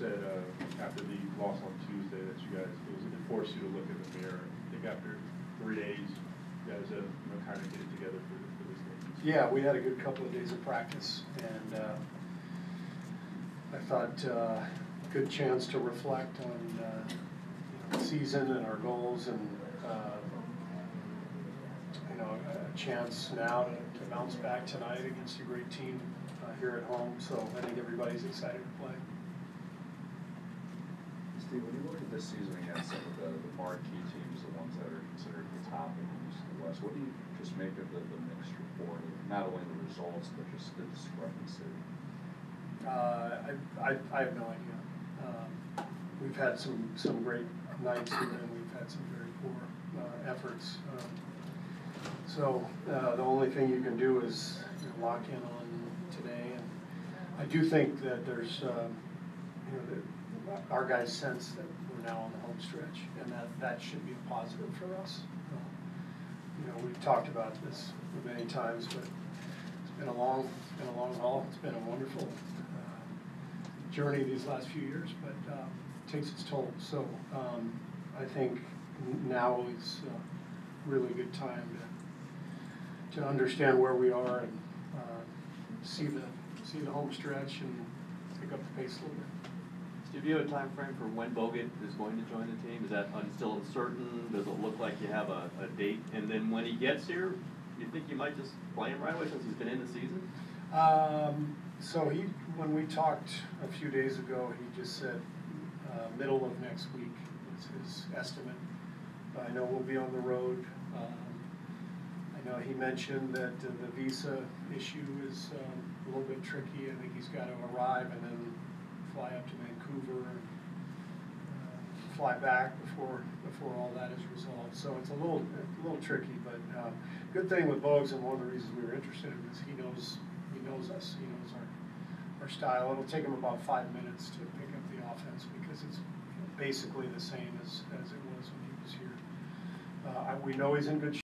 said, uh, after the loss on Tuesday, that you guys, it was, it forced you to look in the mirror. I think after three days, you guys, uh, you know, kind of get it together for, for this game. Yeah, we had a good couple of days of practice, and uh, I thought, uh, good chance to reflect on, uh, the season and our goals, and, uh, you know, a chance now to to bounce back tonight against a great team uh, here at home, so I think everybody's excited to play. Steve, when you look at this season against some of the, the marquee teams, the ones that are considered the top in the East and West, what do you just make of the, the mixed report not only the results, but just the discrepancy? Uh, I, I, I have no idea. Um, We've had some, some great nights and then we've had some very poor uh, efforts. Um, So uh, the only thing you can do is you know, lock in on today. And I do think that there's, um, you know, our guys sense that we're now on the home stretch and that, that should be a positive for us. Uh, You know, we've talked about this many times, but it's been a long, it's been a long haul. It's been a wonderful uh, journey these last few years, but um, it takes its toll. So um, I think now is a really good time to, to understand where we are and uh, see the, see the home stretch and pick up the pace a little bit. Do you have a time frame for when Bogut is going to join the team? Is that still uncertain? Does it look like you have a, a date? And then when he gets here, you think you might just play him right away since he's been in the season? Um, so he, when we talked a few days ago, he just said, uh, middle of next week is his estimate. I know we'll be on the road. Um, I know he mentioned that uh, the visa issue is, um, a little bit tricky. I think he's got to arrive and then fly up to Vancouver and, uh, fly back before, before all that is resolved. So it's a little, a little tricky, but, uh, good thing with Bogues, and one of the reasons we were interested in him is he knows, he knows us, he knows our, our style. It'll take him about five minutes to pick up the offense because it's basically the same as, as it was when he was here. Uh, I- we know he's in good